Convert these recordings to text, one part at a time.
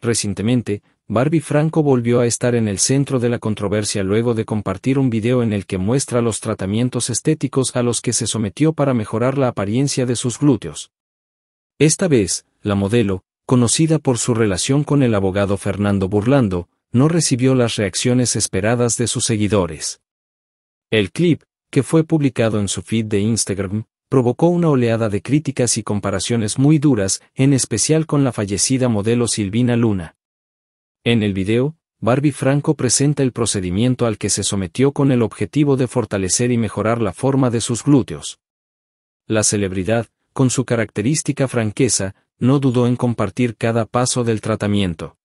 Recientemente, Barbie Franco volvió a estar en el centro de la controversia luego de compartir un video en el que muestra los tratamientos estéticos a los que se sometió para mejorar la apariencia de sus glúteos. Esta vez, la modelo, conocida por su relación con el abogado Fernando Burlando, no recibió las reacciones esperadas de sus seguidores. El clip, que fue publicado en su feed de Instagram, provocó una oleada de críticas y comparaciones muy duras, en especial con la fallecida modelo Silvina Luna. En el video, Barbie Franco presenta el procedimiento al que se sometió con el objetivo de fortalecer y mejorar la forma de sus glúteos. La celebridad, con su característica franqueza, no dudó en compartir cada paso del tratamiento.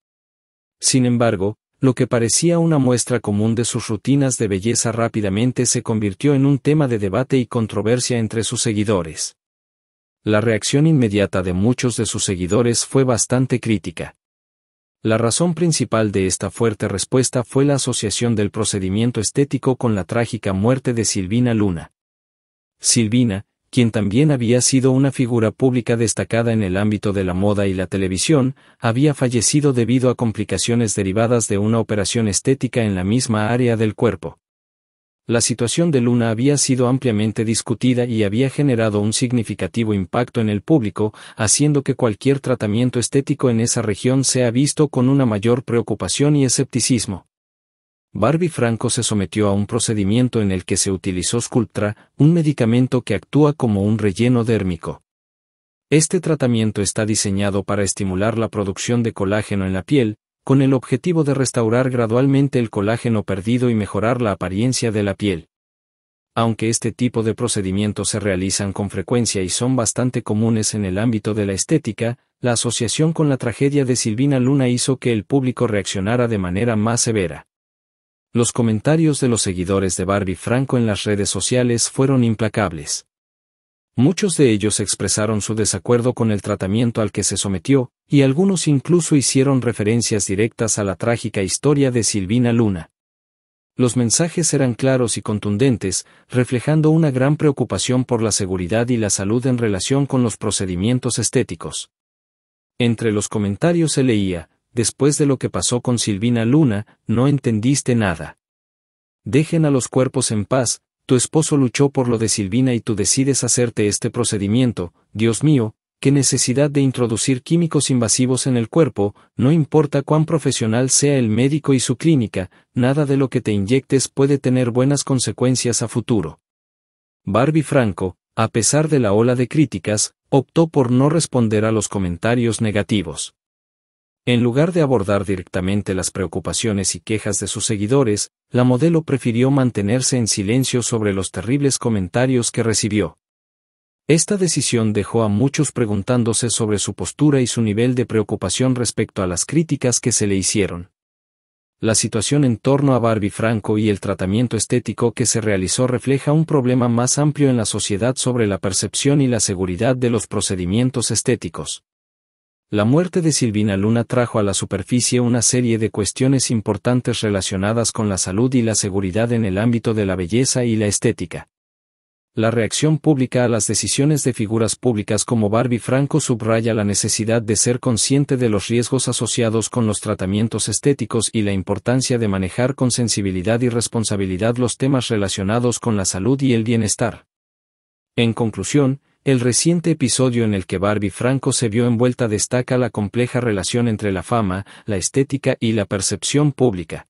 Sin embargo, lo que parecía una muestra común de sus rutinas de belleza rápidamente se convirtió en un tema de debate y controversia entre sus seguidores. La reacción inmediata de muchos de sus seguidores fue bastante crítica. La razón principal de esta fuerte respuesta fue la asociación del procedimiento estético con la trágica muerte de Silvina Luna. Silvina, quien también había sido una figura pública destacada en el ámbito de la moda y la televisión, había fallecido debido a complicaciones derivadas de una operación estética en la misma área del cuerpo. La situación de Luna había sido ampliamente discutida y había generado un significativo impacto en el público, haciendo que cualquier tratamiento estético en esa región sea visto con una mayor preocupación y escepticismo. Barbie Franco se sometió a un procedimiento en el que se utilizó Sculptra, un medicamento que actúa como un relleno dérmico. Este tratamiento está diseñado para estimular la producción de colágeno en la piel, con el objetivo de restaurar gradualmente el colágeno perdido y mejorar la apariencia de la piel. Aunque este tipo de procedimientos se realizan con frecuencia y son bastante comunes en el ámbito de la estética, la asociación con la tragedia de Silvina Luna hizo que el público reaccionara de manera más severa. Los comentarios de los seguidores de Barbie Franco en las redes sociales fueron implacables. Muchos de ellos expresaron su desacuerdo con el tratamiento al que se sometió, y algunos incluso hicieron referencias directas a la trágica historia de Silvina Luna. Los mensajes eran claros y contundentes, reflejando una gran preocupación por la seguridad y la salud en relación con los procedimientos estéticos. Entre los comentarios se leía, después de lo que pasó con Silvina Luna, no entendiste nada. Dejen a los cuerpos en paz, tu esposo luchó por lo de Silvina y tú decides hacerte este procedimiento, Dios mío, qué necesidad de introducir químicos invasivos en el cuerpo, no importa cuán profesional sea el médico y su clínica, nada de lo que te inyectes puede tener buenas consecuencias a futuro. Barbie Franco, a pesar de la ola de críticas, optó por no responder a los comentarios negativos. En lugar de abordar directamente las preocupaciones y quejas de sus seguidores, la modelo prefirió mantenerse en silencio sobre los terribles comentarios que recibió. Esta decisión dejó a muchos preguntándose sobre su postura y su nivel de preocupación respecto a las críticas que se le hicieron. La situación en torno a Barbie Franco y el tratamiento estético que se realizó refleja un problema más amplio en la sociedad sobre la percepción y la seguridad de los procedimientos estéticos. La muerte de Silvina Luna trajo a la superficie una serie de cuestiones importantes relacionadas con la salud y la seguridad en el ámbito de la belleza y la estética. La reacción pública a las decisiones de figuras públicas como Barbie Franco subraya la necesidad de ser consciente de los riesgos asociados con los tratamientos estéticos y la importancia de manejar con sensibilidad y responsabilidad los temas relacionados con la salud y el bienestar. En conclusión, el reciente episodio en el que Barbie Franco se vio envuelta destaca la compleja relación entre la fama, la estética y la percepción pública.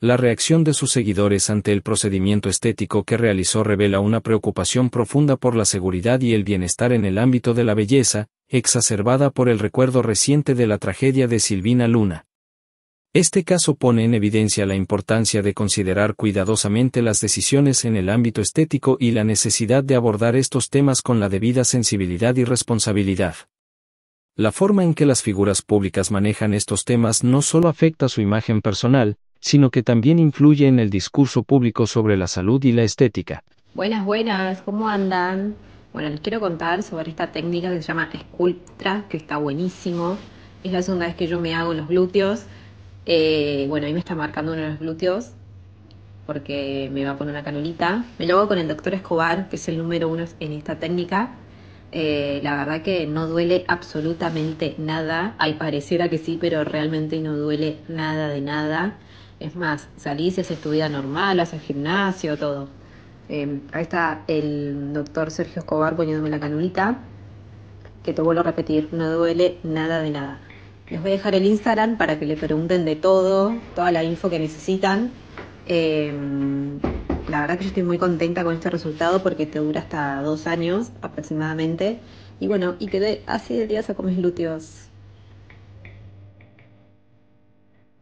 La reacción de sus seguidores ante el procedimiento estético que realizó revela una preocupación profunda por la seguridad y el bienestar en el ámbito de la belleza, exacerbada por el recuerdo reciente de la tragedia de Silvina Luna. Este caso pone en evidencia la importancia de considerar cuidadosamente las decisiones en el ámbito estético y la necesidad de abordar estos temas con la debida sensibilidad y responsabilidad. La forma en que las figuras públicas manejan estos temas no solo afecta su imagen personal, sino que también influye en el discurso público sobre la salud y la estética. Buenas, buenas, ¿cómo andan? Bueno, les quiero contar sobre esta técnica que se llama Sculptra, que está buenísimo. Es la segunda vez que yo me hago los glúteos eh, bueno, ahí me está marcando uno de los glúteos porque me va a poner una canulita. Me lo hago con el doctor Escobar, que es el número uno en esta técnica. Eh, la verdad que no duele absolutamente nada. Ay, pareciera que sí, pero realmente no duele nada de nada. Es más, salís y haces tu vida normal, haces gimnasio, todo. Eh, ahí está el doctor Sergio Escobar poniéndome la canulita, que te vuelvo a repetir, no duele nada de nada. Les voy a dejar el Instagram para que le pregunten de todo, toda la info que necesitan. Eh, la verdad que yo estoy muy contenta con este resultado porque te dura hasta dos años aproximadamente. Y bueno, y quedé así de días con mis glúteos